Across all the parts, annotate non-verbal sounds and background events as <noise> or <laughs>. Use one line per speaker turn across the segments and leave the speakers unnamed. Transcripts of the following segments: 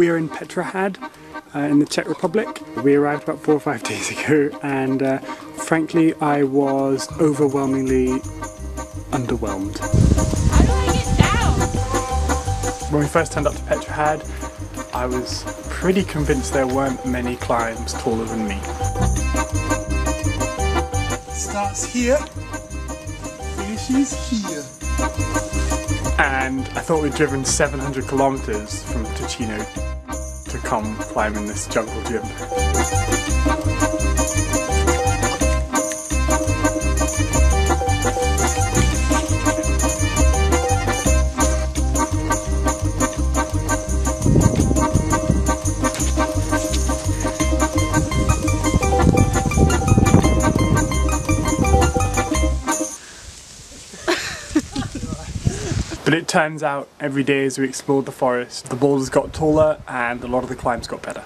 we're in Petrohrad uh, in the Czech Republic. We arrived about four or five <laughs> days ago and uh, frankly I was overwhelmingly underwhelmed. When we first turned up to Petrohrad I was pretty convinced there weren't many climbs taller than me. Starts here, finishes here. And I thought we'd driven 700 kilometers from Ticino to come climb in this jungle gym. But it turns out every day as we explored the forest, the boulders got taller and a lot of the climbs got better.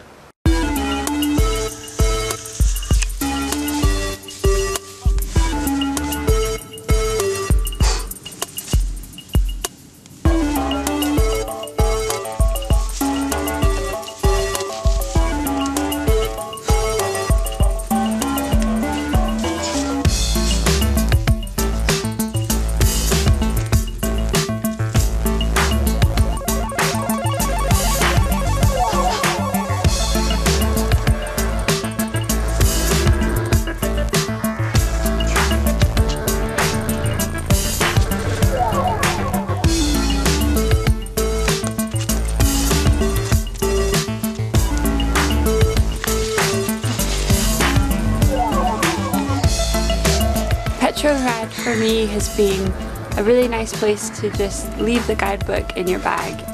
For me has been a really nice place to just leave the guidebook in your bag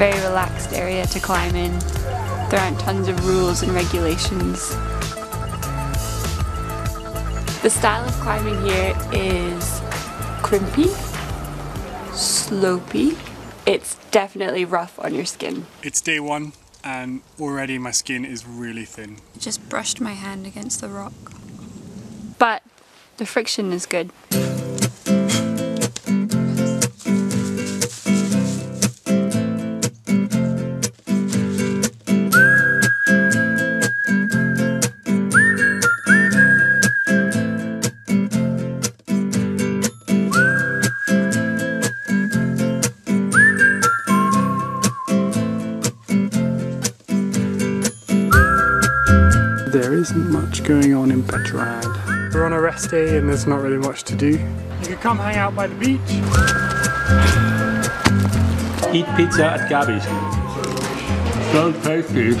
very relaxed area to climb in. There aren't tons of rules and regulations. The style of climbing here is crimpy, slopey. It's definitely rough on your skin.
It's day one and already my skin is really thin.
Just brushed my hand against the rock.
But the friction is good.
Isn't much going on in Petrohrad. We're on a rest day and there's not really much to do. You could come hang out by the beach.
Eat pizza at Gabi's. So tasty.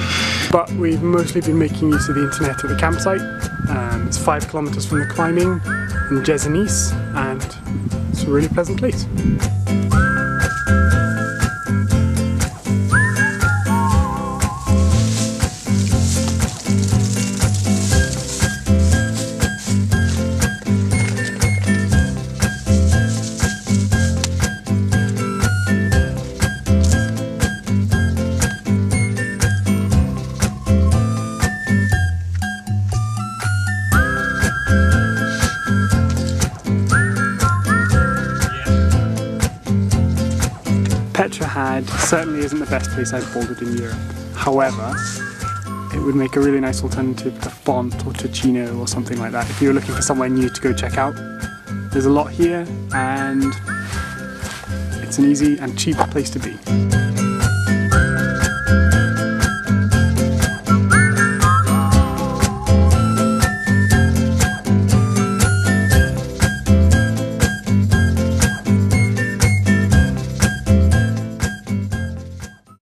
But we've mostly been making use of the internet at the campsite. Um, it's five kilometers from the climbing in Jesenice and it's a really pleasant place. Petrohrad certainly isn't the best place I've bouldered in Europe. However, it would make a really nice alternative to Font or Ticino or something like that if you're looking for somewhere new to go check out. There's a lot here and it's an easy and cheap place to be.